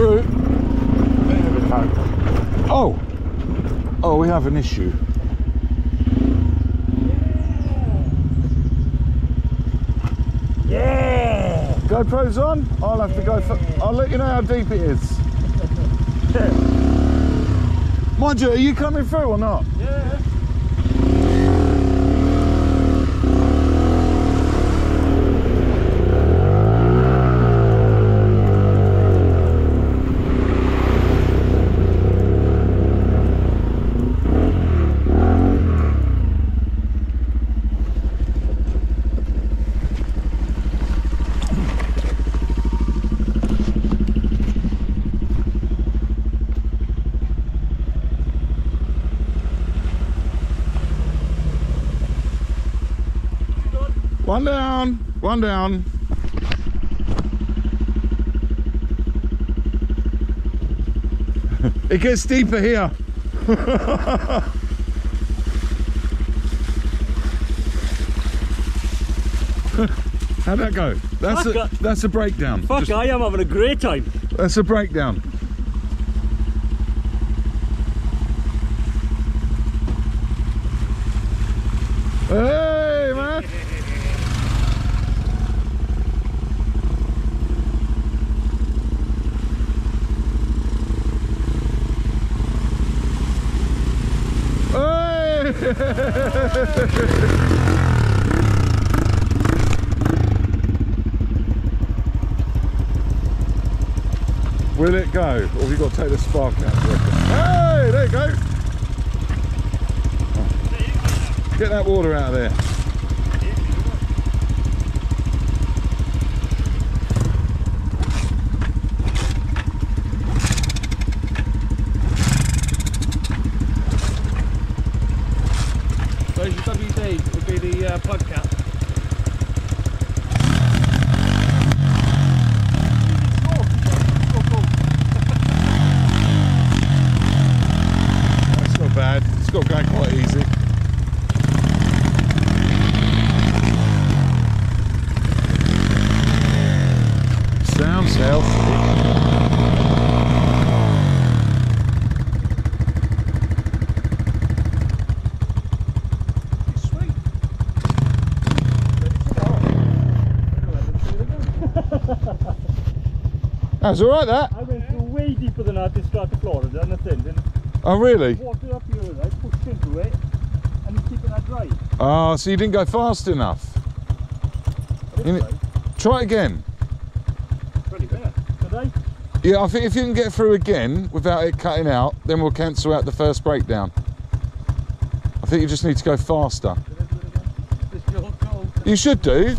through. Oh, oh, we have an issue. Yeah! GoPro's on. I'll have to go. For, I'll let you know how deep it is. Mind you, are you coming through or not? Yeah. One down. One down. it gets deeper here. How'd that go? That's Fuck a, that's a breakdown. Fuck, Just- I am having a great time. that's a breakdown. Hey, man. Hey! Will it go? Or have you got to take the spark out? Hey, there you go. Get that water out of there. So WD would be the uh, podcast. That's not bad. It's got going quite easy. Sounds healthy. Sweet. That's all right. That. I went through way deeper than that in Strata Florida and the thing. Then Oh, really? water up here, I pushed into it and it's keeping that dry. Oh, so you didn't go fast enough. But In it's it- Try again. Pretty bad. Could I? Yeah, I think if you can get through again without it cutting out, then we'll cancel out the first breakdown. I think you just need to go faster. Could I do it again? This feels cold. You should do.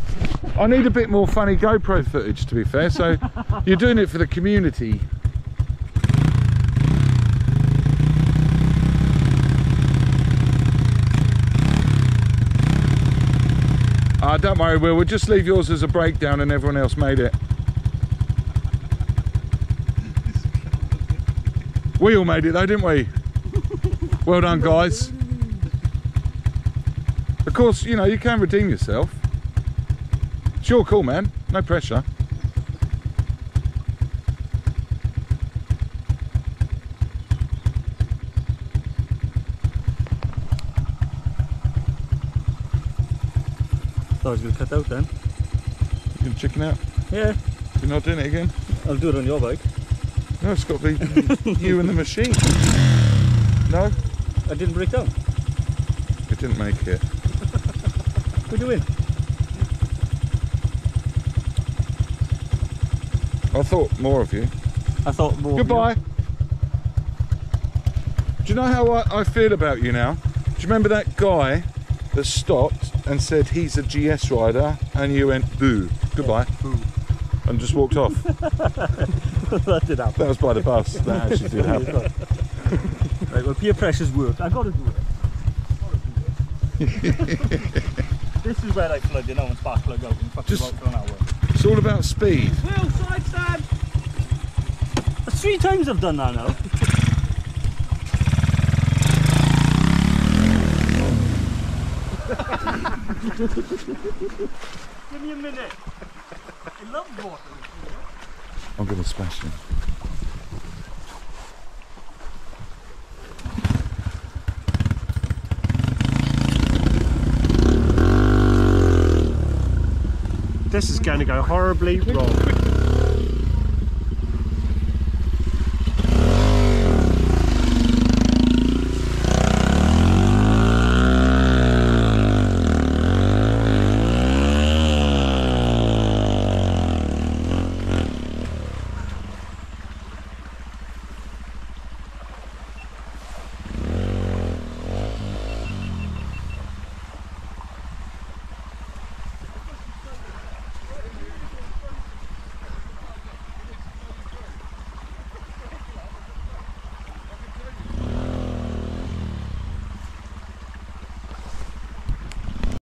I need a bit more funny GoPro footage, to be fair. So you're doing it for the community. Ah, don't worry, Will. We'll just leave yours as a breakdown, and everyone else made it. We all made it, though, didn't we? Well done, guys. Of course, you know you can redeem yourself. It's your call, man. No pressure. Thought I was going to cut out then. You can chicken out. Yeah. You're not doing it again. I'll do it on your bike. No, it's got to be you and the machine. No, I didn't break down. it didn't make it. What are you doing? I thought more of you. I thought more. of. Goodbye. Do you know how I, I feel about you now? Do you remember that guy that stopped and said he's a GS rider and you went boo, goodbye, Boo. and just walked off? that did happen. That was by the bus. That actually did happen. Right, well, peer pressure's work. I got to do it. Gotta do it. this is where I flood you know and spark plug out and fucking Just- about for an hour. It's all about speed. Will, side stand! Three times I've done that now. Give me a minute. I love water. I'm going to smash him. This is going to go horribly wrong.